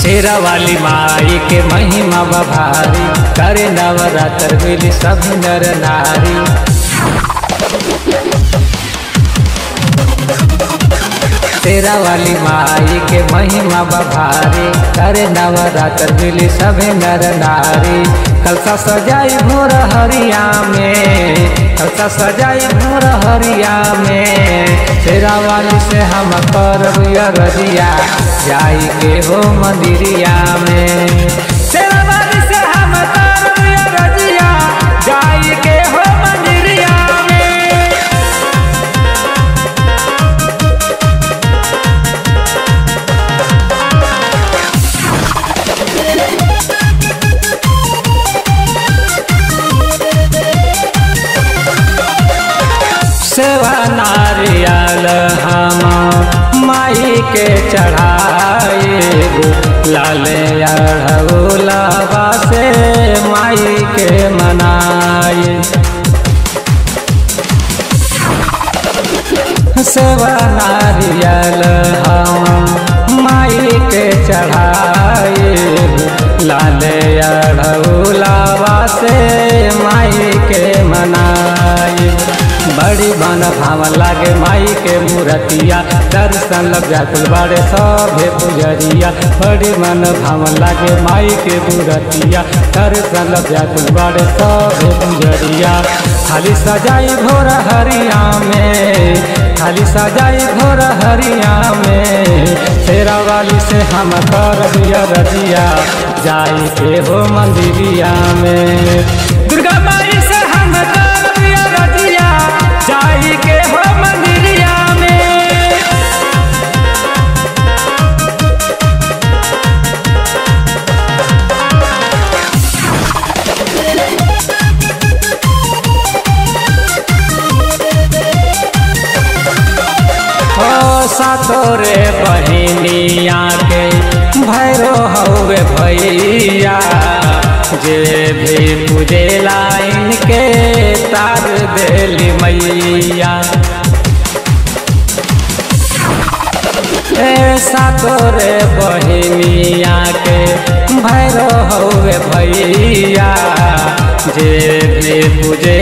शेरा वाली माई के महिमा बभारी करे नवरात्र मिली सभी नर नारी। शेरा वाली माई के महिमा बभारी। करे नवरात्र मिली सभी नर नारी। कलसा सजाई भोर हरिया में। कलसा सजाई भोर हरिया में। तेरा वाली से हम करब रजिया जाई के हो मंदिरिया में। सेवा नारियल हम माई के चढ़ाए लाल अढ़ौलावा से माई के मनाए। सेवा नारियल हम माई के चढ़ाए लाल अढ़ौलावा से माई के बड़ी बन भावन लागे माई के मूर्तिया। दर्शन लग जातुल बड़े सभे पुजरिया। बड़ी मन भावन लागे माई के मूर्तिया। दर्शन लग जातुल बड़े सभे पुजरिया। खाली सजाई भोर हरिया में खाली सजाई भोर हरिया में। तेरा वाली से हम कर दिया रजिया। जाई के हो मंदिरिया में। ओ सातोरे बहिनिया के भैरो हौवे भैया। जे भी पूजे लाइन के तार देली मैया। ए सातोरे बहिनिया के भैरो हौवे भैया। जे भी पूजे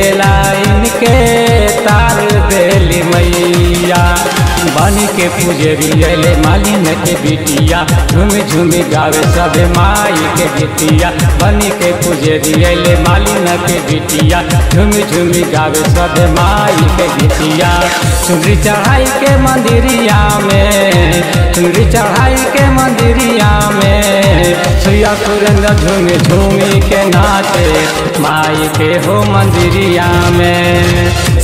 बनी के पुजेरी अले मालिन के बिटिया, झूमी झूमी गावे सबे माई के गीतिया बनी के पुजेरी अले मालिन के बिटिया, झूमी झूमी गावे सबे माई के गीतिया चुनरी चढ़ाई के मंदिरिया में, चुनरी चढ़ाई के मंदिरिया में सुया सुरेंद्र झूमी झूमी के नाचे माई के हो मंदिरिया में।